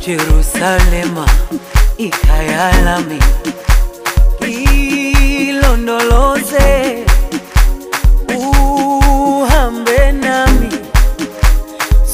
Jerusalem, ikhaya lami